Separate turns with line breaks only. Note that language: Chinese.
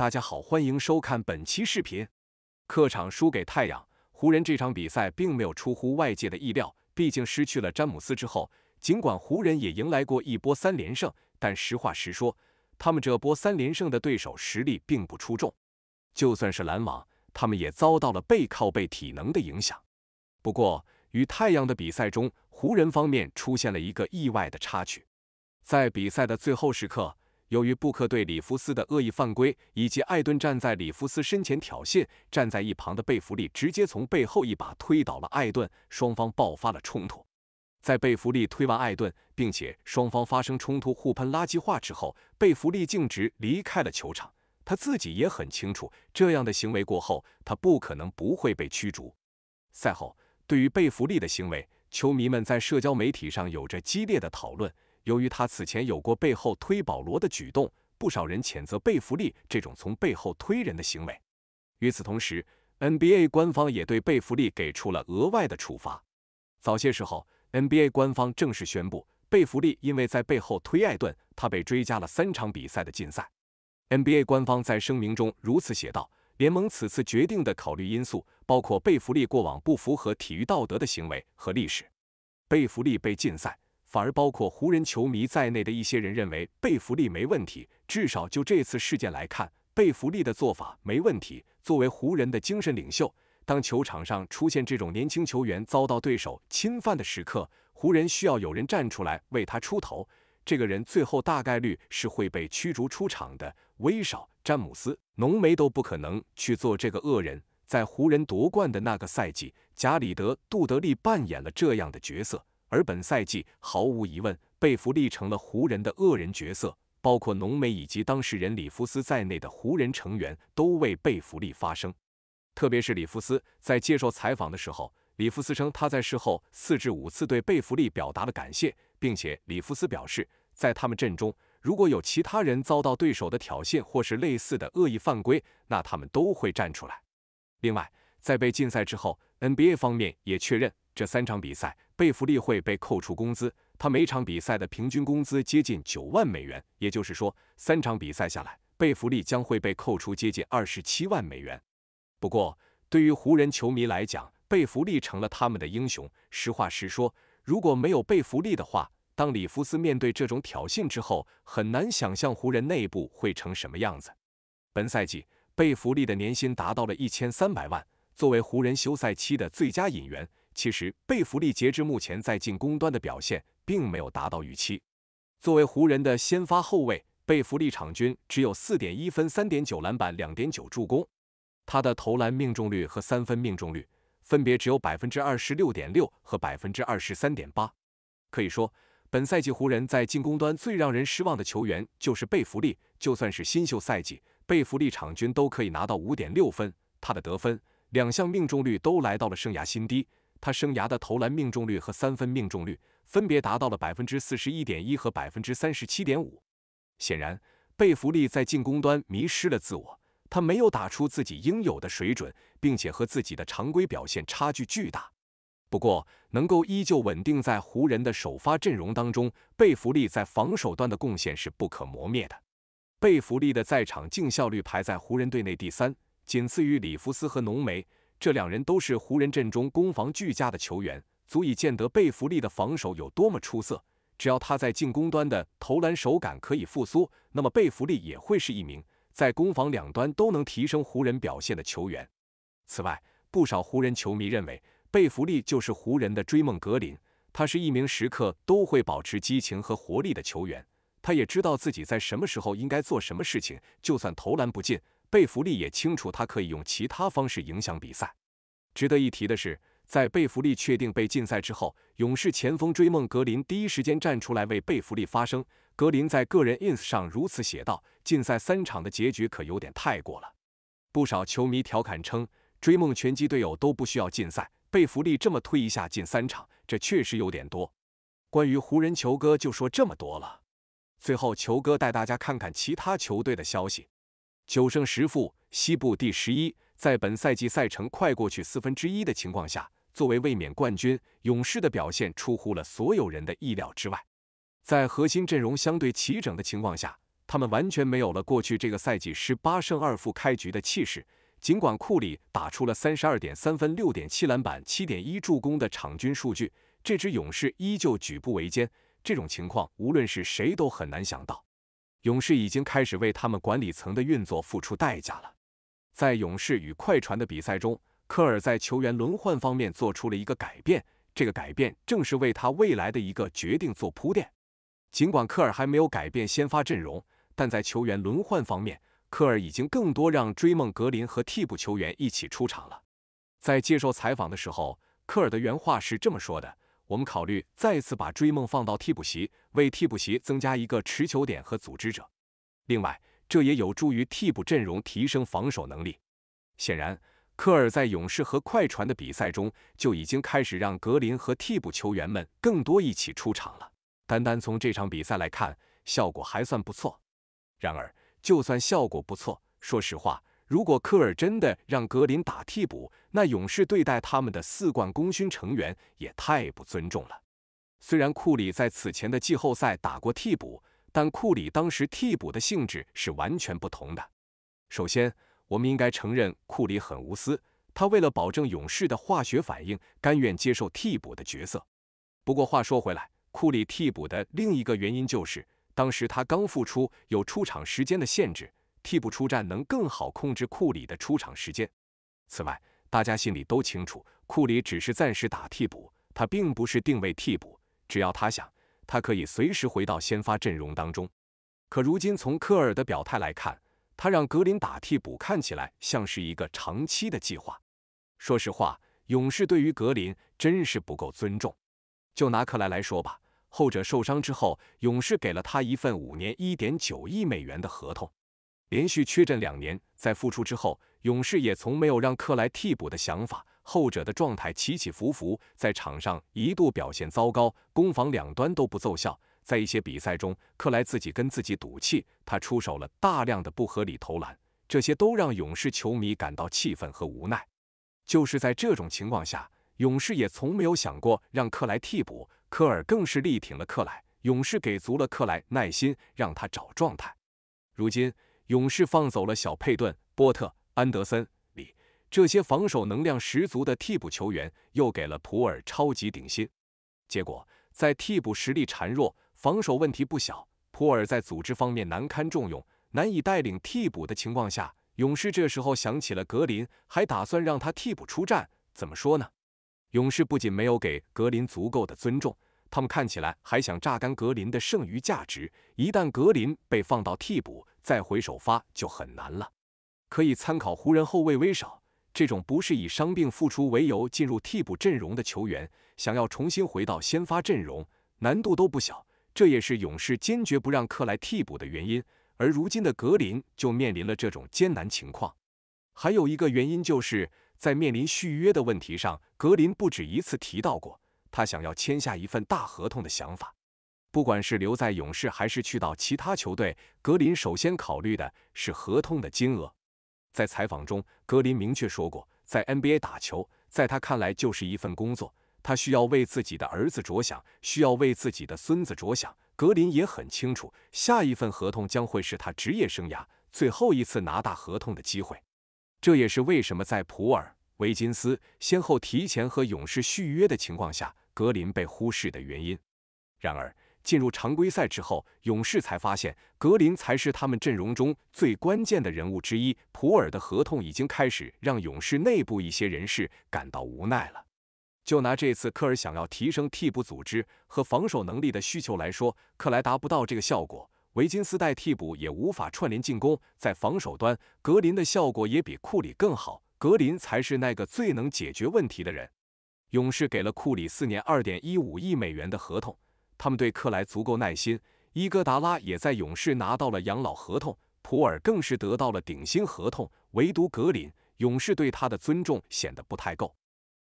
大家好，欢迎收看本期视频。客场输给太阳，湖人这场比赛并没有出乎外界的意料。毕竟失去了詹姆斯之后，尽管湖人也迎来过一波三连胜，但实话实说，他们这波三连胜的对手实力并不出众。就算是篮网，他们也遭到了背靠背体能的影响。不过，与太阳的比赛中，湖人方面出现了一个意外的插曲，在比赛的最后时刻。由于布克对里弗斯的恶意犯规，以及艾顿站在里弗斯身前挑衅，站在一旁的贝弗利直接从背后一把推倒了艾顿，双方爆发了冲突。在贝弗利推完艾顿，并且双方发生冲突、互喷垃圾话之后，贝弗利径直离开了球场。他自己也很清楚，这样的行为过后，他不可能不会被驱逐。赛后，对于贝弗利的行为，球迷们在社交媒体上有着激烈的讨论。由于他此前有过背后推保罗的举动，不少人谴责贝弗利这种从背后推人的行为。与此同时，NBA 官方也对贝弗利给出了额外的处罚。早些时候，NBA 官方正式宣布，贝弗利因为在背后推艾顿，他被追加了三场比赛的禁赛。NBA 官方在声明中如此写道：“联盟此次决定的考虑因素包括贝弗利过往不符合体育道德的行为和历史。贝弗利被禁赛。”反而包括湖人球迷在内的一些人认为贝弗利没问题，至少就这次事件来看，贝弗利的做法没问题。作为湖人的精神领袖，当球场上出现这种年轻球员遭到对手侵犯的时刻，湖人需要有人站出来为他出头。这个人最后大概率是会被驱逐出场的。威少、詹姆斯、浓眉都不可能去做这个恶人。在湖人夺冠的那个赛季，贾里德·杜德利扮演了这样的角色。而本赛季，毫无疑问，贝弗利成了湖人的恶人角色，包括浓眉以及当事人里弗斯在内的湖人成员都为贝弗利发声。特别是里弗斯在接受采访的时候，里弗斯称他在事后四至五次对贝弗利表达了感谢，并且里弗斯表示，在他们阵中，如果有其他人遭到对手的挑衅或是类似的恶意犯规，那他们都会站出来。另外，在被禁赛之后，NBA 方面也确认。这三场比赛，贝弗利会被扣除工资。他每场比赛的平均工资接近九万美元，也就是说，三场比赛下来，贝弗利将会被扣除接近二十七万美元。不过，对于湖人球迷来讲，贝弗利成了他们的英雄。实话实说，如果没有贝弗利的话，当里弗斯面对这种挑衅之后，很难想象湖人内部会成什么样子。本赛季，贝弗利的年薪达到了一千三百万，作为湖人休赛期的最佳引援。其实，贝弗利截至目前在进攻端的表现并没有达到预期。作为湖人的先发后卫，贝弗利场均只有四点一分、三点九篮板、两点九助攻。他的投篮命中率和三分命中率分别只有百分之二十六点六和百分之二十三点八。可以说，本赛季湖人在进攻端最让人失望的球员就是贝弗利。就算是新秀赛季，贝弗利场均都可以拿到五点六分，他的得分、两项命中率都来到了生涯新低。他生涯的投篮命中率和三分命中率分别达到了百分之四十一点一和百分之三十七点五。显然，贝弗利在进攻端迷失了自我，他没有打出自己应有的水准，并且和自己的常规表现差距巨大。不过，能够依旧稳定在湖人的首发阵容当中，贝弗利在防守端的贡献是不可磨灭的。贝弗利的在场净效率排在湖人队内第三，仅次于里弗斯和浓眉。这两人都是湖人阵中攻防俱佳的球员，足以见得贝弗利的防守有多么出色。只要他在进攻端的投篮手感可以复苏，那么贝弗利也会是一名在攻防两端都能提升湖人表现的球员。此外，不少湖人球迷认为贝弗利就是湖人的追梦格林，他是一名时刻都会保持激情和活力的球员。他也知道自己在什么时候应该做什么事情，就算投篮不进。贝弗利也清楚，他可以用其他方式影响比赛。值得一提的是，在贝弗利确定被禁赛之后，勇士前锋追梦格林第一时间站出来为贝弗利发声。格林在个人 ins 上如此写道：“禁赛三场的结局可有点太过了。”不少球迷调侃称：“追梦拳击队友都不需要禁赛，贝弗利这么推一下进三场，这确实有点多。”关于湖人球哥就说这么多了。最后，球哥带大家看看其他球队的消息。九胜十负，西部第十一。在本赛季赛程快过去四分之一的情况下，作为卫冕冠军，勇士的表现出乎了所有人的意料之外。在核心阵容相对齐整的情况下，他们完全没有了过去这个赛季十八胜二负开局的气势。尽管库里打出了三十二点三分、六点七篮板、七点一助攻的场均数据，这支勇士依旧举步维艰。这种情况，无论是谁都很难想到。勇士已经开始为他们管理层的运作付出代价了。在勇士与快船的比赛中，科尔在球员轮换方面做出了一个改变，这个改变正是为他未来的一个决定做铺垫。尽管科尔还没有改变先发阵容，但在球员轮换方面，科尔已经更多让追梦格林和替补球员一起出场了。在接受采访的时候，科尔的原话是这么说的：“我们考虑再次把追梦放到替补席，为替补席增加一个持球点和组织者。另外，这也有助于替补阵容提升防守能力。”显然，科尔在勇士和快船的比赛中就已经开始让格林和替补球员们更多一起出场了。单单从这场比赛来看，效果还算不错。然而，就算效果不错，说实话，如果科尔真的让格林打替补，那勇士对待他们的四冠功勋成员也太不尊重了。虽然库里在此前的季后赛打过替补，但库里当时替补的性质是完全不同的。首先，我们应该承认库里很无私，他为了保证勇士的化学反应，甘愿接受替补的角色。不过话说回来，库里替补的另一个原因就是。当时他刚复出，有出场时间的限制，替补出战能更好控制库里的出场时间。此外，大家心里都清楚，库里只是暂时打替补，他并不是定位替补。只要他想，他可以随时回到先发阵容当中。可如今从科尔的表态来看，他让格林打替补，看起来像是一个长期的计划。说实话，勇士对于格林真是不够尊重。就拿克莱来说吧。后者受伤之后，勇士给了他一份五年一点九亿美元的合同，连续缺阵两年。在复出之后，勇士也从没有让克莱替补的想法。后者的状态起起伏伏，在场上一度表现糟糕，攻防两端都不奏效。在一些比赛中，克莱自己跟自己赌气，他出手了大量的不合理投篮，这些都让勇士球迷感到气愤和无奈。就是在这种情况下，勇士也从没有想过让克莱替补。科尔更是力挺了克莱，勇士给足了克莱耐心，让他找状态。如今，勇士放走了小佩顿、波特、安德森、这些防守能量十足的替补球员，又给了普尔超级顶薪。结果，在替补实力孱弱、防守问题不小、普尔在组织方面难堪重用、难以带领替补的情况下，勇士这时候想起了格林，还打算让他替补出战。怎么说呢？勇士不仅没有给格林足够的尊重，他们看起来还想榨干格林的剩余价值。一旦格林被放到替补，再回首发就很难了。可以参考湖人后卫威少这种不是以伤病复出为由进入替补阵容的球员，想要重新回到先发阵容，难度都不小。这也是勇士坚决不让克莱替补的原因。而如今的格林就面临了这种艰难情况。还有一个原因就是。在面临续约的问题上，格林不止一次提到过他想要签下一份大合同的想法。不管是留在勇士还是去到其他球队，格林首先考虑的是合同的金额。在采访中，格林明确说过，在 NBA 打球，在他看来就是一份工作，他需要为自己的儿子着想，需要为自己的孙子着想。格林也很清楚，下一份合同将会是他职业生涯最后一次拿大合同的机会。这也是为什么在普尔、维金斯先后提前和勇士续约的情况下，格林被忽视的原因。然而，进入常规赛之后，勇士才发现格林才是他们阵容中最关键的人物之一。普尔的合同已经开始让勇士内部一些人士感到无奈了。就拿这次科尔想要提升替补组织和防守能力的需求来说，克莱达不到这个效果。维金斯代替补也无法串联进攻，在防守端，格林的效果也比库里更好。格林才是那个最能解决问题的人。勇士给了库里四年二点一五亿美元的合同，他们对克莱足够耐心。伊戈达拉也在勇士拿到了养老合同，普尔更是得到了顶薪合同。唯独格林，勇士对他的尊重显得不太够。